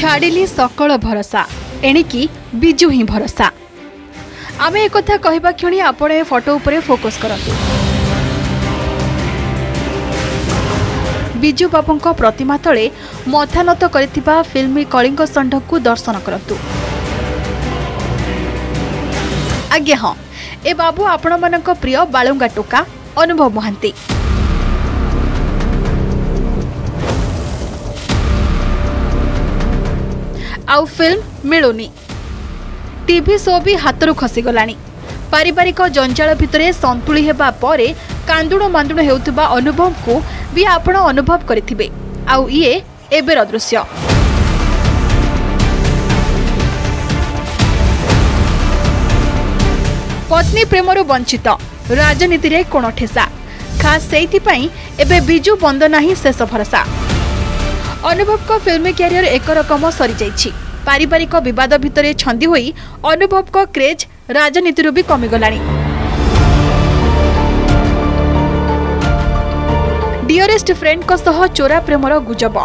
ଛାଡ଼ିଲି ସକଳ ଭରସା ଏଣିକି ବିଜୁ ହିଁ ଭରସା। ଆମେ ଏକଥା କହିବା କ୍ଷଣି ଆପଣ ଏ ଫଟୋ ଉପରେ ଫୋକସ୍ କରନ୍ତୁ। ବିଜୁ ବାବୁଙ୍କ ପ୍ରତିମା ତଳେ ମଥାନତ କରିଥିବା ଫିଲ୍ମ କଳିଙ୍ଗ ଷଣ୍ଢକୁ ଦର୍ଶନ କରନ୍ତୁ। ଆଜ୍ଞା ହଁ ଏ ବାବୁ ଆପଣମାନଙ୍କ ପ୍ରିୟ ବାଳୁଙ୍ଗା ଟୋକା ଅନୁଭବ ମହାନ୍ତି। ଆଉ ଫିଲ୍ମ ମିଳୁନି। ଟିଭି ଶୋ ବି ହାତରୁ ଖସିଗଲାଣି। ପାରିବାରିକ ଜଞ୍ଜାଳ ଭିତରେ ସନ୍ତୁଳି ହେବା ପରେ କାନ୍ଦୁଣ ମାନ୍ଦୁଣ ହେଉଥିବା ଅନୁଭବକୁ ବି ଆପଣ ଅନୁଭବ କରିଥିବେ। ଆଉ ଇଏ ଏବେର ଦୃଶ୍ୟ। ପତ୍ନୀ ପ୍ରେମରୁ ବଞ୍ଚିତ। ରାଜନୀତିରେ କୋଣ ଠେସା। ଖାସ୍ ସେଇଥିପାଇଁ ଏବେ ବିଜୁ ବନ୍ଦନା ହିଁ ଶେଷ ଭରସା। ଅନୁଭବଙ୍କ ଫିଲ୍ମ କ୍ୟାରିୟର ଏକ ରକମ ସରିଯାଇଛି। ପାରିବାରିକ ବିବାଦ ଭିତରେ ଛନ୍ଦି ହୋଇ ଅନୁଭବଙ୍କ କ୍ରେଜ୍ ରାଜନୀତିରୁ ବି କମିଗଲାଣି। ଡିଅରେଷ୍ଟ ଫ୍ରେଣ୍ଡଙ୍କ ସହ ଚୋରା ପ୍ରେମର ଗୁଜବ।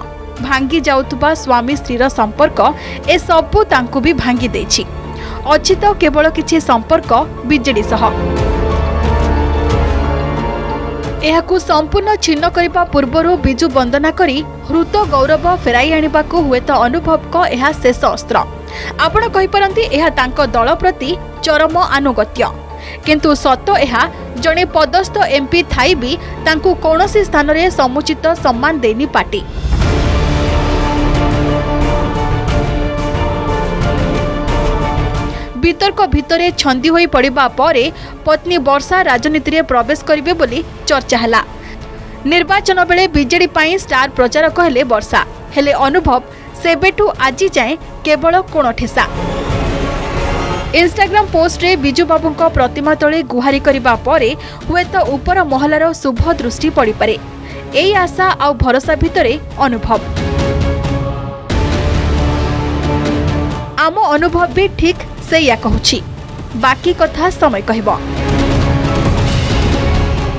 ଭାଙ୍ଗି ଯାଉଥିବା ସ୍ୱାମୀ ସ୍ତ୍ରୀର ସମ୍ପର୍କ ଏସବୁ ତାଙ୍କୁ ବି ଭାଙ୍ଗି ଦେଇଛି। ଅଛି ତ କେବଳ କିଛି ସମ୍ପର୍କ ବିଜେଡି ସହ। ଏହାକୁ ସମ୍ପୂର୍ଣ୍ଣ ଛିନ୍ନ କରିବା ପୂର୍ବରୁ ବିଜୁ ବନ୍ଦନା କରି ହୃତ ଗୌରବ ଫେରାଇ ଆଣିବାକୁ ହୁଏତ ଅନୁଭବଙ୍କ ଏହା ଶେଷ ଅସ୍ତ୍ର। ଆପଣ କହିପାରନ୍ତି ଏହା ତାଙ୍କ ଦଳ ପ୍ରତି ଚରମ ଆନୁଗତ୍ୟ। କିନ୍ତୁ ସତ ଏହା ଜଣେ ପଦସ୍ଥ ଏମ୍ପି ଥାଇ ବି ତାଙ୍କୁ କୌଣସି ସ୍ଥାନରେ ସମୁଚିତ ସମ୍ମାନ ଦେଇନି ପାର୍ଟି। ବିତର୍କ ଭିତରେ ଛନ୍ଦି ହୋଇ ପଡ଼ିବା ପରେ ପତ୍ନୀ ବର୍ଷା ରାଜନୀତିରେ ପ୍ରବେଶ କରିବେ ବୋଲି ଚର୍ଚ୍ଚା ହେଲା। ନିର୍ବାଚନ ବେଳେ ବିଜେଡି ପାଇଁ ଷ୍ଟାର ପ୍ରଚାରକ ହେଲେ ବର୍ଷା। ହେଲେ ଅନୁଭବ ସେବେଠୁ ଆଜି ଯାଏଁ କେବଳ କୋଣ ଠେସା। ଇନ୍ଷ୍ଟାଗ୍ରାମ ପୋଷ୍ଟରେ ବିଜୁ ବାବୁଙ୍କ ପ୍ରତିମା ତଳେ ଗୁହାରି କରିବା ପରେ ହୁଏତ ଉପର ମହଲାର ଶୁଭ ଦୃଷ୍ଟି ପଡ଼ିପାରେ। ଏଇ ଆଶା ଆଉ ଭରସା ଭିତରେ ଅନୁଭବ। ଆମ ଅନୁଭବ ବି ଠିକ୍ ସେଇଆ କହୁଛି। ବାକି କଥା ସମୟ କହିବ।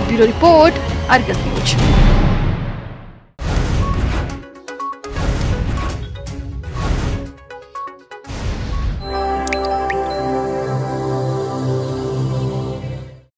Bureau report Argus news.